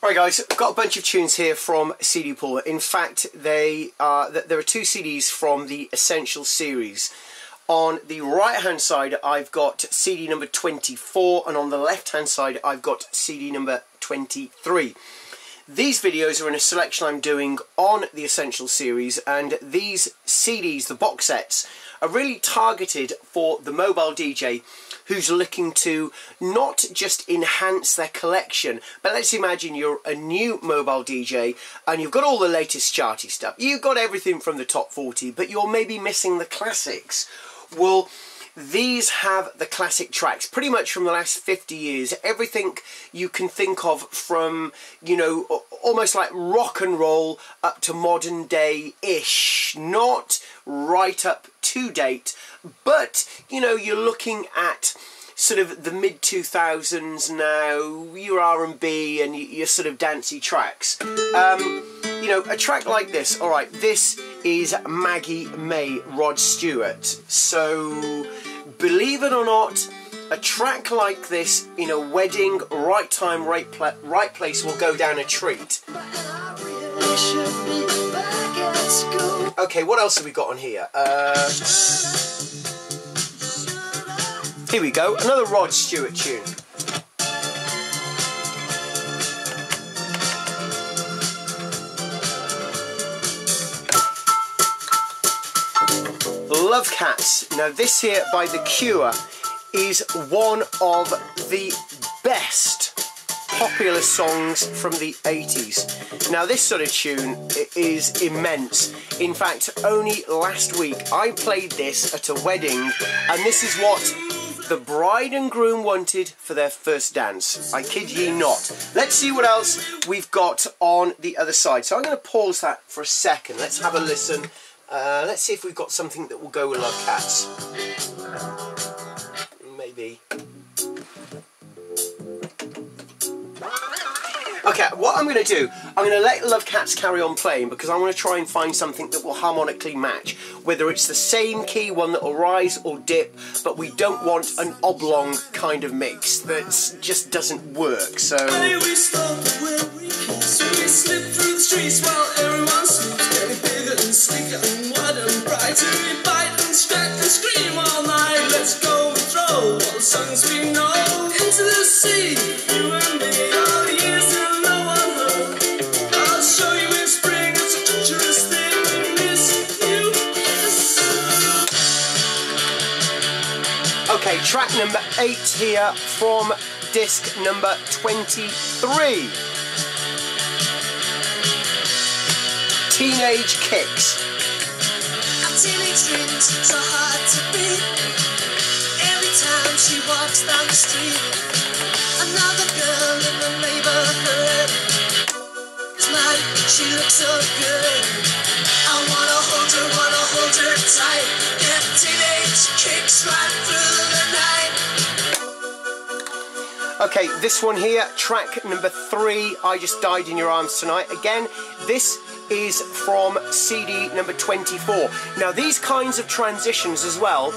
Right guys, I've got a bunch of tunes here from CD Pool. In fact, they are, there are two CDs from the Essential series. On the right hand side I've got CD number 24 and on the left hand side I've got CD number 23. These videos are in a selection I'm doing on the Essential series and these CDs, the box sets, are really targeted for the mobile DJ who's looking to not just enhance their collection, but let's imagine you're a new mobile DJ and you've got all the latest charty stuff. You've got everything from the top 40, but you're maybe missing the classics. Well, these have the classic tracks pretty much from the last 50 years. Everything you can think of from you know almost like rock and roll up to modern day ish not right up to date but you know you're looking at sort of the mid 2000s now your R&B and your sort of dancey tracks. Um, you know a track like this all right this is Maggie May Rod Stewart. So believe it or not, a track like this in a wedding, right time, right, pla right place will go down a treat. Okay, what else have we got on here? Uh, here we go, another Rod Stewart tune. Love Cats. Now this here by The Cure is one of the best popular songs from the 80s. Now this sort of tune is immense. In fact, only last week I played this at a wedding and this is what the bride and groom wanted for their first dance. I kid ye not. Let's see what else we've got on the other side. So I'm going to pause that for a second. Let's have a listen uh, let's see if we've got something that will go with Love Cats. Maybe. Okay, what I'm going to do, I'm going to let Love Cats carry on playing because I want to try and find something that will harmonically match. Whether it's the same key, one that will rise or dip, but we don't want an oblong kind of mix that just doesn't work. So Okay, track number eight here from disc number 23. Teenage Kicks. Teenage dreams so hard to beat. Every time she walks down the street, another girl in the neighborhood. Tonight she looks so good. I wanna hold her, wanna hold her tight. Get teenage kicks right Okay, this one here, track number three, I Just Died in Your Arms Tonight. Again, this is from CD number 24. Now, these kinds of transitions as well,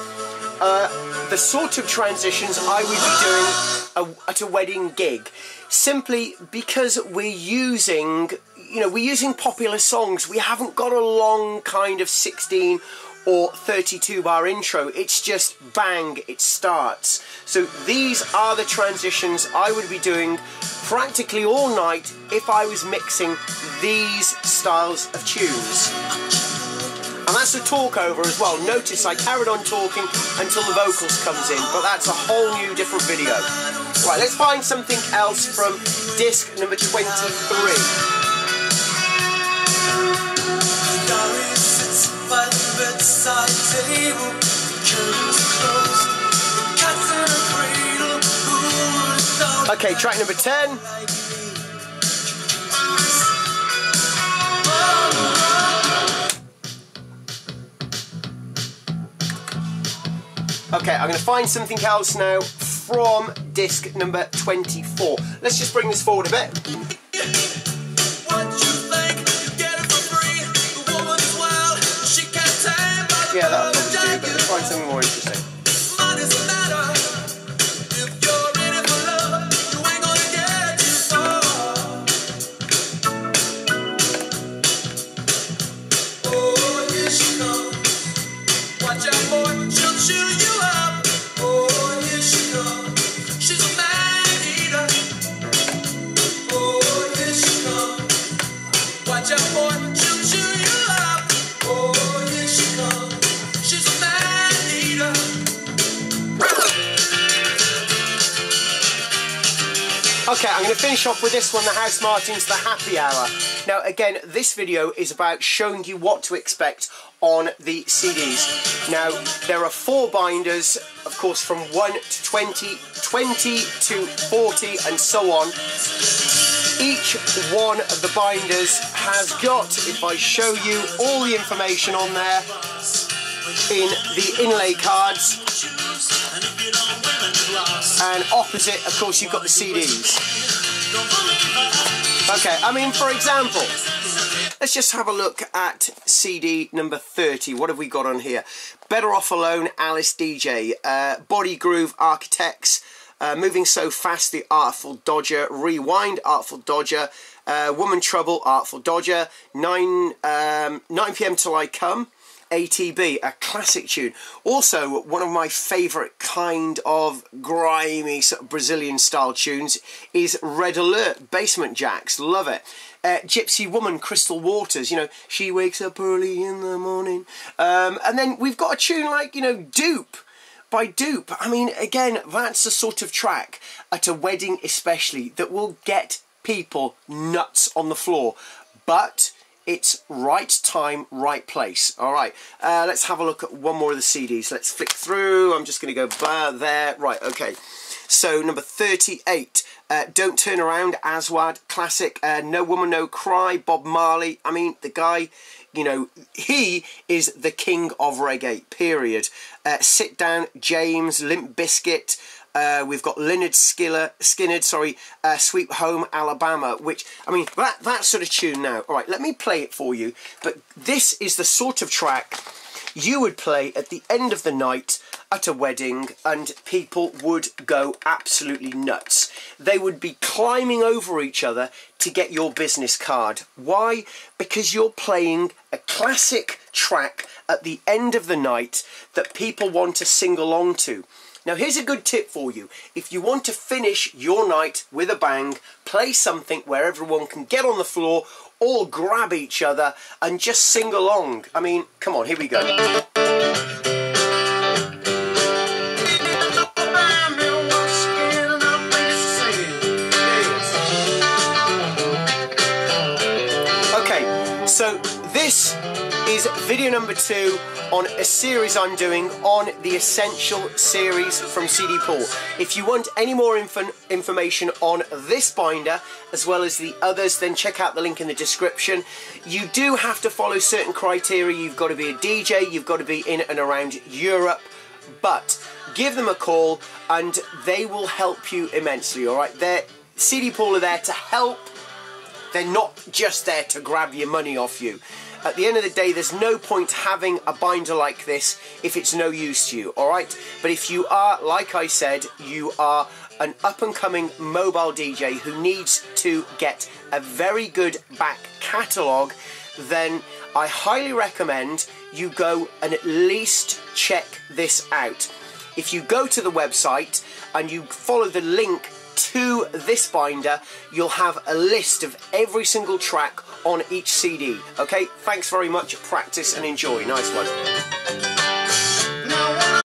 uh, the sort of transitions I would be doing a, at a wedding gig, simply because we're using, you know, we're using popular songs. We haven't got a long kind of 16 or 32 bar intro. It's just bang, it starts. So these are the transitions I would be doing practically all night if I was mixing these styles of tunes. And that's the talk over as well. Notice I carried on talking until the vocals comes in, but that's a whole new different video. Right, let's find something else from disc number 23. Okay, track number 10. Okay, I'm going to find something else now from disc number 24. Let's just bring this forward a bit. Yeah, that'll probably do, but let's find something more Okay, I'm going to finish off with this one, the Housemartins, the Happy Hour. Now, again, this video is about showing you what to expect on the CDs. Now, there are four binders, of course, from 1 to 20, 20 to 40, and so on. Each one of the binders has got, if I show you all the information on there, in the inlay cards, and opposite, of course, you've got the CDs. Okay, I mean, for example, let's just have a look at CD number 30. What have we got on here? Better Off Alone, Alice Deejay, uh, Body Groove, Architechs, uh, Moving So Fast, The Artful Dodger, Rewind, Artful Dodger, uh, Woman Trouble, Artful Dodger, 9, um, 9 p.m. Till I Come, ATB, a classic tune. Also, one of my favourite kind of grimy sort of Brazilian style tunes is Red Alert, Basement Jaxx, love it. Uh, Gypsy Woman, Crystal Waters, you know, she wakes up early in the morning. Um, and then we've got a tune like, you know, Doop by Doop. I mean, again, that's the sort of track, at a wedding especially, that will get people nuts on the floor. But it's right time, right place. All right, uh, let's have a look at one more of the CDs. Let's flick through. I'm just going to go there. Right, okay. So number 38, uh, Don't Turn Around, Aswad, classic. Uh, no Woman, No Cry, Bob Marley. I mean, the guy, you know, he is the king of reggae, period. Uh, Sit Down, James, Limp Bizkit, uh, we've got Lynyrd Skiller, Skynyrd, sorry, uh, Sweet Home Alabama, which, I mean, that, that sort of tune now. All right, let me play it for you. But this is the sort of track you would play at the end of the night at a wedding and people would go absolutely nuts. They would be climbing over each other to get your business card. Why? Because you're playing a classic track at the end of the night that people want to sing along to. Now here's a good tip for you. If you want to finish your night with a bang, play something where everyone can get on the floor, all grab each other and just sing along. I mean, come on, here we go. Okay, so this is video number two on a series I'm doing on the Essential series from CD Pool. If you want any more info information on this binder, as well as the others, then check out the link in the description. You do have to follow certain criteria. You've got to be a DJ, you've got to be in and around Europe, but give them a call and they will help you immensely, all right? They're, CD Pool are there to help. They're not just there to grab your money off you. At the end of the day, there's no point having a binder like this if it's no use to you, alright? But if you are, like I said, you are an up and coming mobile DJ who needs to get a very good back catalogue, then I highly recommend you go and at least check this out. If you go to the website and you follow the link to this binder, you'll have a list of every single track on each CD. Okay, thanks very much, practice and enjoy. Nice one.